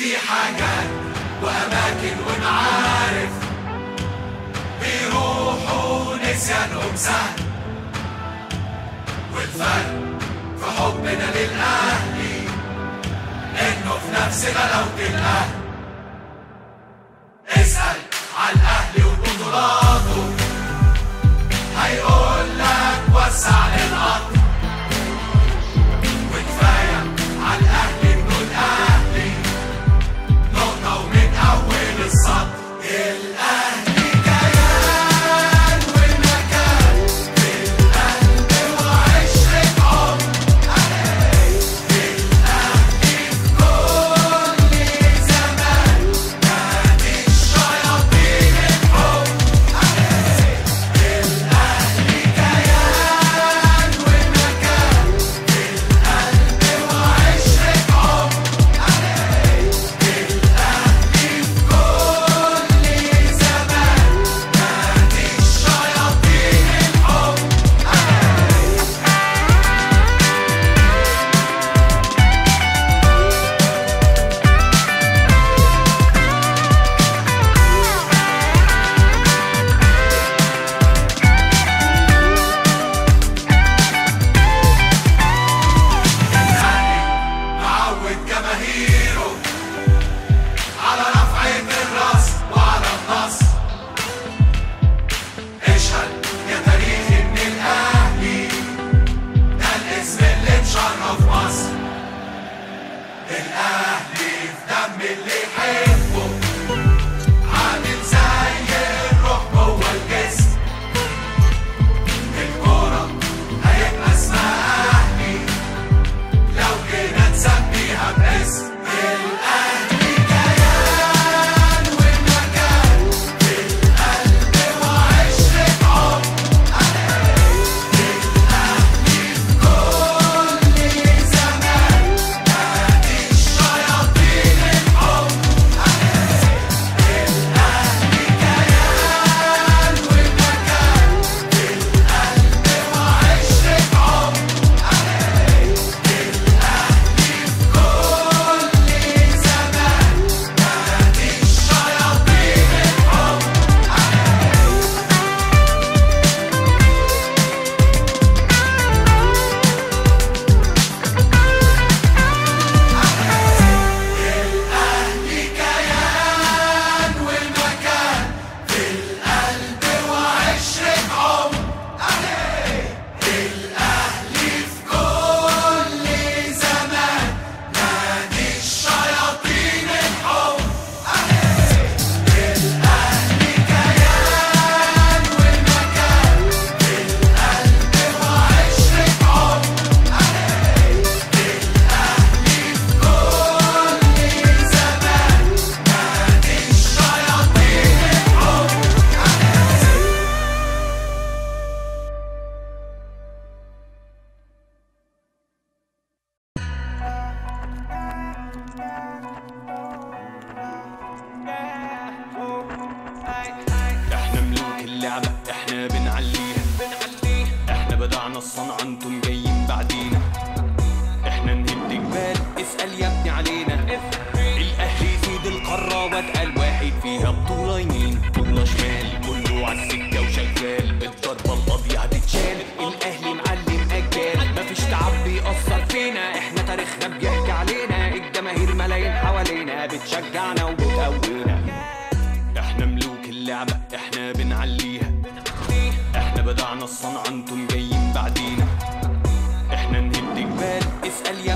في حاجات وأماكن ومعارف بيروحوا نسيانهم سهل والفرق في حبنا للأهلي. إنه في نفس غلاوة الأهل Hey. أنتم جايين بعدينا. إحنا نهد جبال اسأل يا ابني علينا. الأهلي سيد القارة واتقل واحد فيها بطولة يمين بطولة شمال. كله عالسكة وشغال الضربة القاضية هتتشال. الأهلي معلم أجيال مفيش تعب بيأثر فينا. إحنا تاريخنا بيحكي علينا الجماهير ملايين حوالينا بتشجعنا وبتقوينا. إحنا ملوك اللعبة إحنا بنعلي الصنعة أنتم جايين بعدينا. إحنا نهد جبال اسأل يا